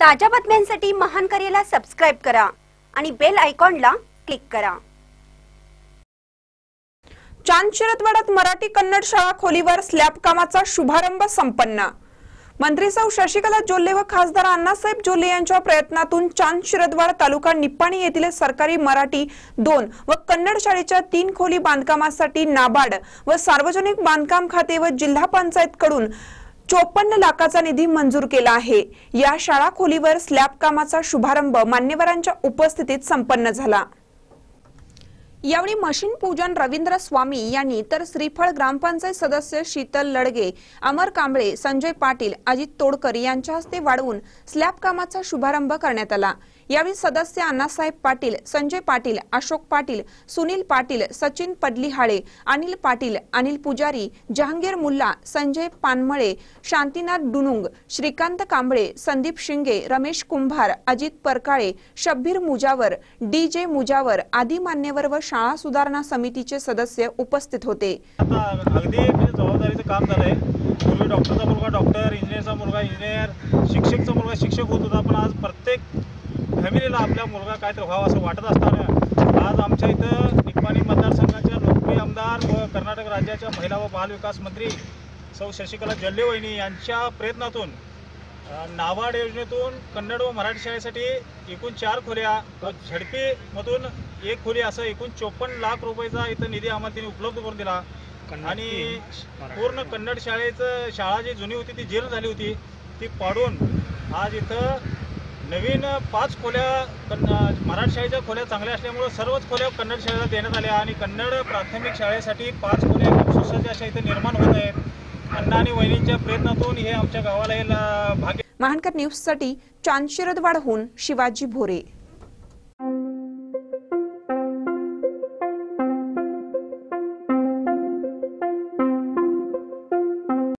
ताज्या बातम्यांसाठी महान करेला सबस्क्राईब करा आणि बेल आयकॉनला क्लिक करा. चांद शिरतवाड्यात मराठी कन्नड शाळा खोलीवर स्लॅब कामाचा शुभारंभ संपन्न. मंत्री सौ शशिकला जोल्ले व खासदार अण्णासाहेब जोल्ले यांच्या प्रयत्नातून चांद शिरदवाड तालुका निप्पाणी येथील सरकारी मराठी दोन व कन्नड शाळेच्या तीन खोली बांधकामासाठी नाबार्ड व सार्वजनिक बांधकाम खाते व जिल्हा पंचायत कडून चोपन्न लाखाचा निधी मंजूर केला आहे. या शाळा खोलीवर स्लॅब कामाचा शुभारंभ मान्यवरांच्या उपस्थितीत संपन्न झाला. यावेळी मशीन पूजन रवींद्र स्वामी यांनी तर श्रीफळ ग्रामपंचायत सदस्य शीतल लडगे अमर कांबळे संजय पाटील अजित तोडकर यांच्या हस्ते वाढवून स्लॅब कामाचा शुभारंभ करण्यात आला. यावेळी सदस्य अण्णासाहेब पाटील संजय पाटील अशोक पाटील सुनील पाटील सचिन पडलिहाळे अनिल पाटील अनिल पुजारी जहांगीर मुल्ला संजय पानमळे शांतीनाथ डुनुंग श्रीकांत कांबळे संदीप शिंगे रमेश कुंभार अजित परकाळे शब्बीर मुजावर डी जे मुजावर आदी मान्यवर व शाळा सुधारणा समितीचे सदस्य उपस्थित होते. आता अगदी म्हणजे जबाबदारीचं काम झालंय. पूर्वी डॉक्टरचा मुलगा डॉक्टर इंजिनियरचा मुलगा इंजिनियर शिक्षकचा मुलगा शिक्षक होत होता. पण आज प्रत्येक फॅमिलीला आपला मुलगा काहीतरी व्हावा असं वाटत असताना आज आमच्या इथं निप्पाणी मतदारसंघाच्या लोकप्रिय आमदार व कर्नाटक राज्याच्या महिला व बालविकास मंत्री सौ शशिकला जल्ले वहिनी यांच्या प्रयत्नातून नाबार्ड योजनेतून कन्नड व मराठी शाळेसाठी एकूण चार खोल्या व झडपीमधून एक खोली असं एकूण चोपन्न लाख रुपयाचा इथं निधी आम्हाला त्यांनी उपलब्ध करून दिला. आणि पूर्ण कन्नड शाळेचं शाळा जी जुनी होती ती जीर्ण झाली होती. ती पाडून आज इथं नवीन पाच खोल्या कन्न मराठी शाळेच्या खोल्या चांगल्या असल्यामुळं सर्वच खोल्या कन्नड शाळेला देण्यात आल्या आणि कन्नड प्राथमिक शाळेसाठी पाच खोल्या सुसज्ज अशा इथं निर्माण होत आहेत. अण्णा आणि वहिनींच्या प्रयत्नातून हे आमच्या गावाला हे भाग्य महानकर न्यूजसाठी चांदशिरदवाडहून शिवाजी भोरे.